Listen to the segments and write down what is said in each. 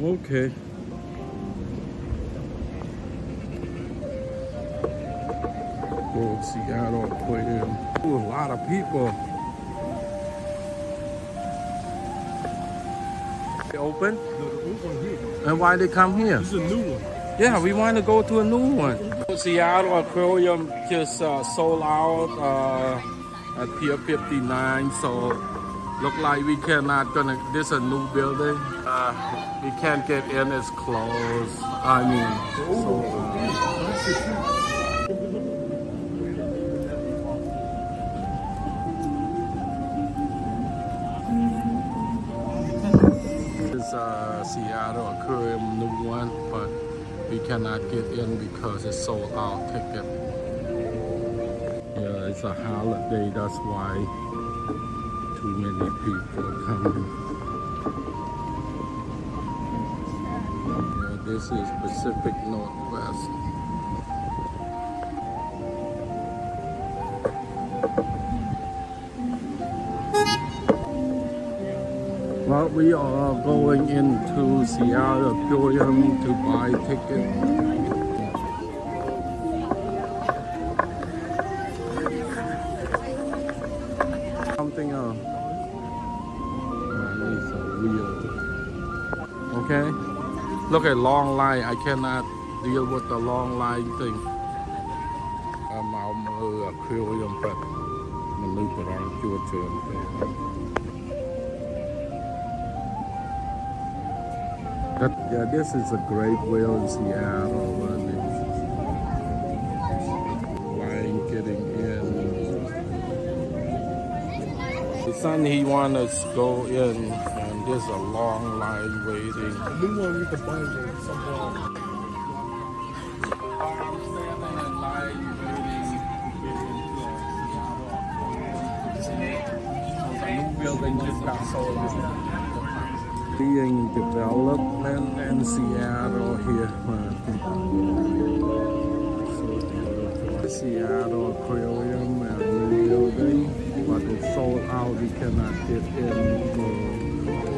Okay. Go Seattle Aquarium. Ooh, a lot of people. They open? And why they come here? This is a new one. Yeah, we want to go to a new one. Seattle Aquarium just uh, sold out uh, at Pier 59, so look like we cannot gonna. This is a new building. Uh, we can't get in. It's closed. I mean, so. Is uh, Seattle Aquarium new one, but we cannot get in because it's sold out ticket. Yeah, it's a holiday, that's why too many people coming. Yeah, this is Pacific Northwest. Well, we are going into Seattle Aquarium to buy ticket. Something else. Uh, it's a wheel. Okay? Look at long line. I cannot deal with the long line thing. I'm out aquarium, but មនុស្សបរងជួតច្រើនទេ That, yeah, this is a great whale in Seattle. And it's line getting in. The son, he want us to go in, and there's a long line waiting. The new one with the binder. Somewhere. Building just got sold out. Being development in Seattle here. Seattle Aquarium and new building, but it's sold out. We cannot get in. Uh,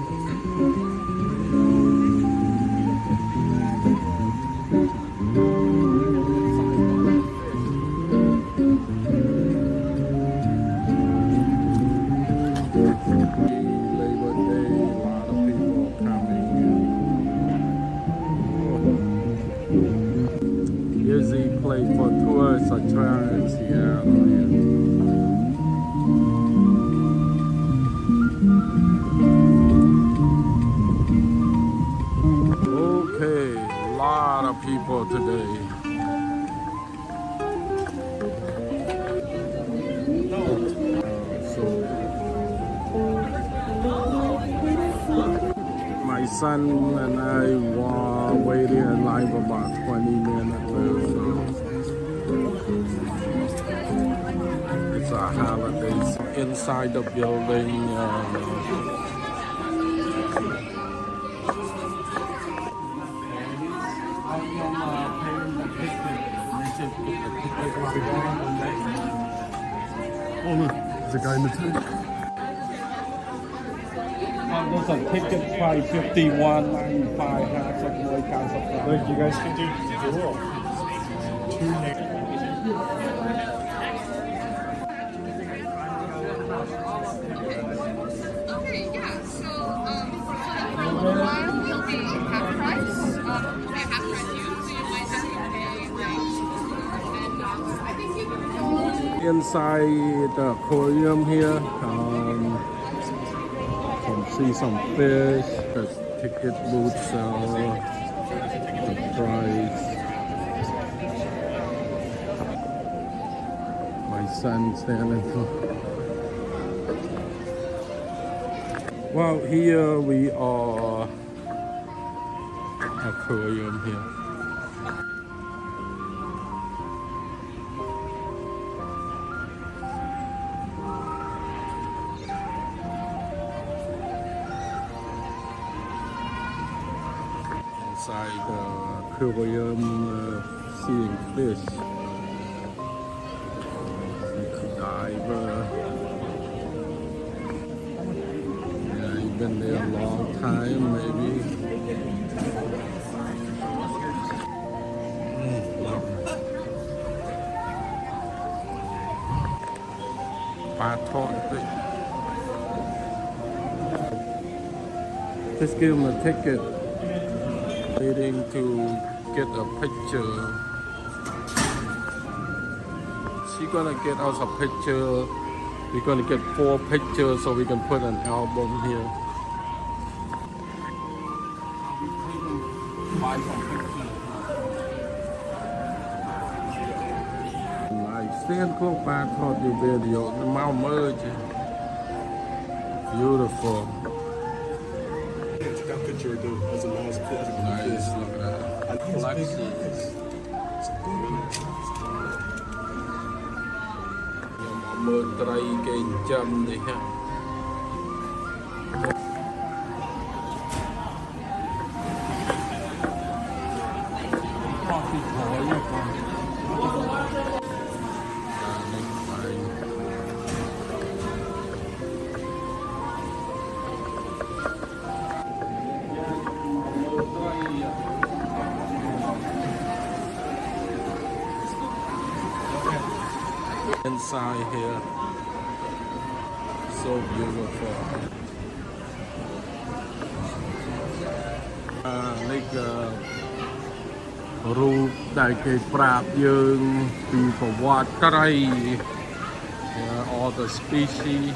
today. Uh, my son and I were waiting in line for about 20 minutes so. It's a holiday. Inside the building, uh, Oh, look. There's a guy in the tank. ticket price 51 95 has a great kinds of Look, you guys can do dual. Two inside the aquarium here. Um, can see some fish. The ticket booth sell the price. My son standing. Well, here we are. Aquarium here. aquarium uh, seeing fish. Diver. Yeah, you've been there a long time, maybe. Mm, love it. ปลาทอดด้วย Just give him a ticket. Waiting to get a picture. She gonna get us a picture. We're gonna get four pictures so we can put an album here. Nice. Stand close by, caught your video. The Mount Merge. Beautiful. A picture of the, as a last boxes. Mưa trây cây châm này ha. Inside here so beautiful អានេះគឺរូបដែលគេប្រាប់យើងពីប្រវត្តិត្រី Yeah, all the species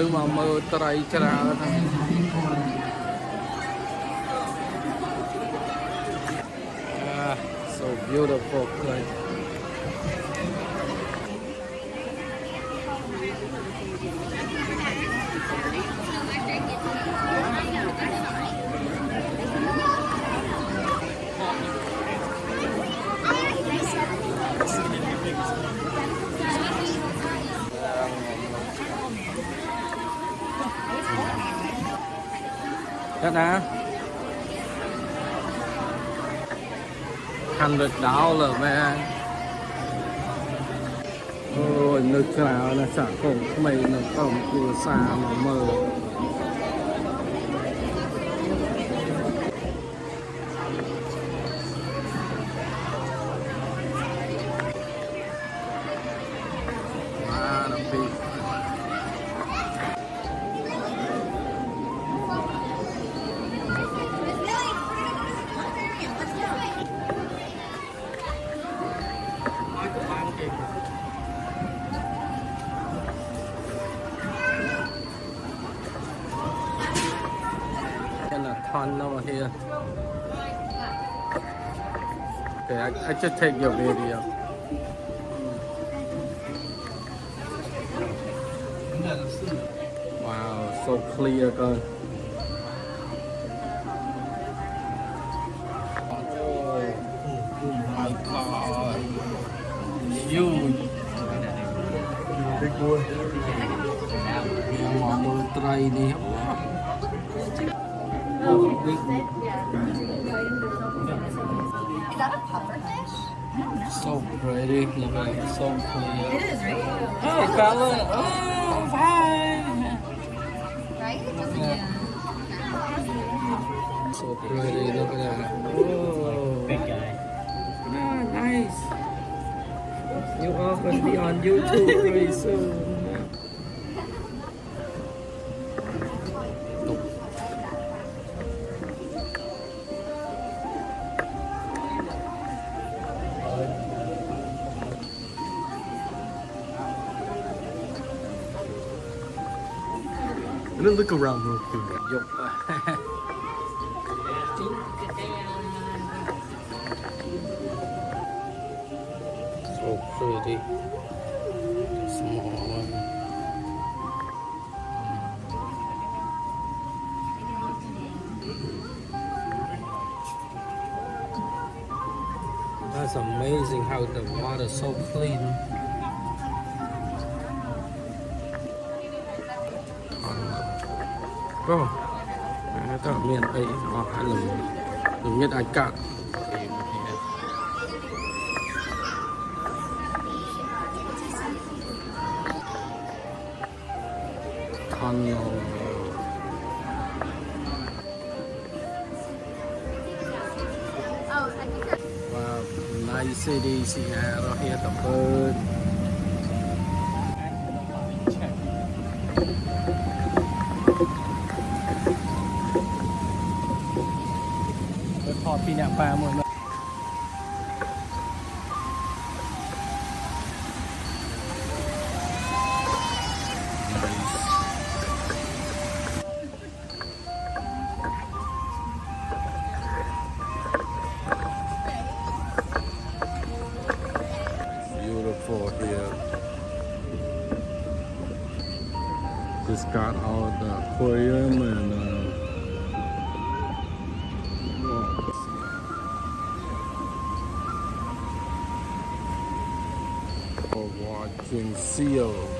មនុស្សមកមើលត្រីច្រើនហ្នឹង so beautiful place គាត់ណា hundred dollar man អូយនៅក្រៅណាសាក់កុំថ្មីនៅក្រុមគ្រួសារមកមើល ton over here. Okay, I, I just take your video. Wow, so clear, guys. Oh my god. Huge. big boy. Yang mau try ni. Oh, big. Is that a puffer fish? So pretty. Look at it. So clear. It is, right? Oh, color. Oh, fine. Right? Yeah. So pretty. Look at that. Oh. Big guy. Ah, nice. You all gonna be on YouTube very soon. Look around real quick. Dục. so pretty. Small one. That's amazing how the water so clean. ก็ต่อเมียนไอ้อ๋อหนึ่งหนึ่งเม็ดอากาศ con nhiều và nay CD sẽ ra hiện tập hơn พอปีเนี่ยปลาหมด watching seal.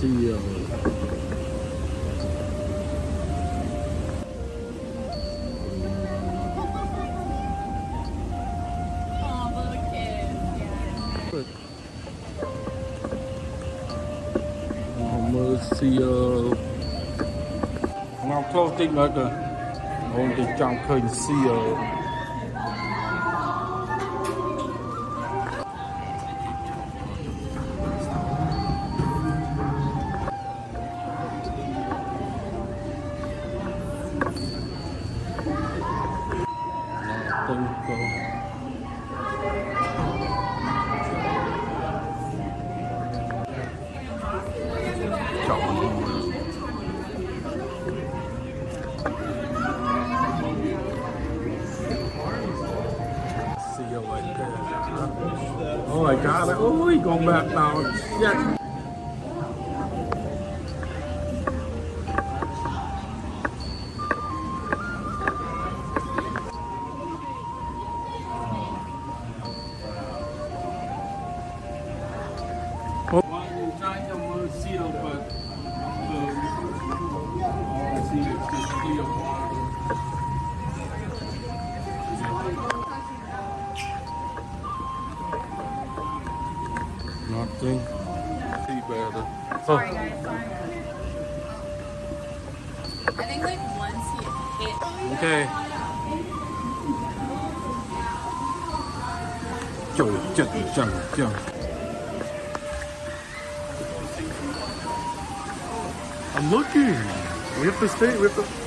The seal. Oh, little kids. Look. Almost seal. Now close tick nữa kìa. Ôn thì trong khơi seal. Con bạc nào shit. Well, you Nothing. See. Sorry, guys. Sorry. I think like once he hit. Okay. Trời chật chẳng chẳng. I'm looking. We have to stay. We have to.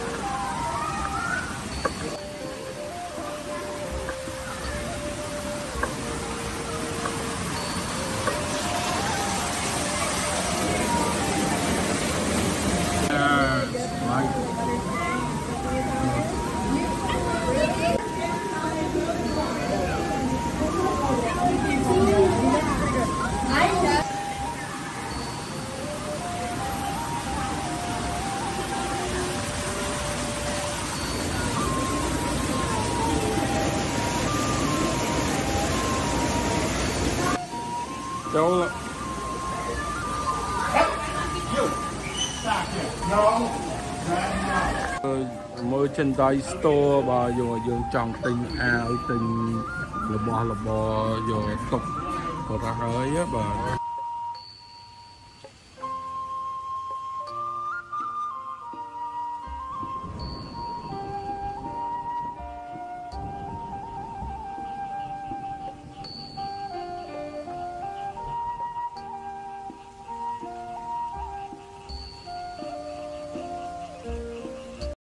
Merchandise store បាទយកយើងចង់ទិញអាវទិញរបស់របរយកຕົកក៏ទៅហើយបាទ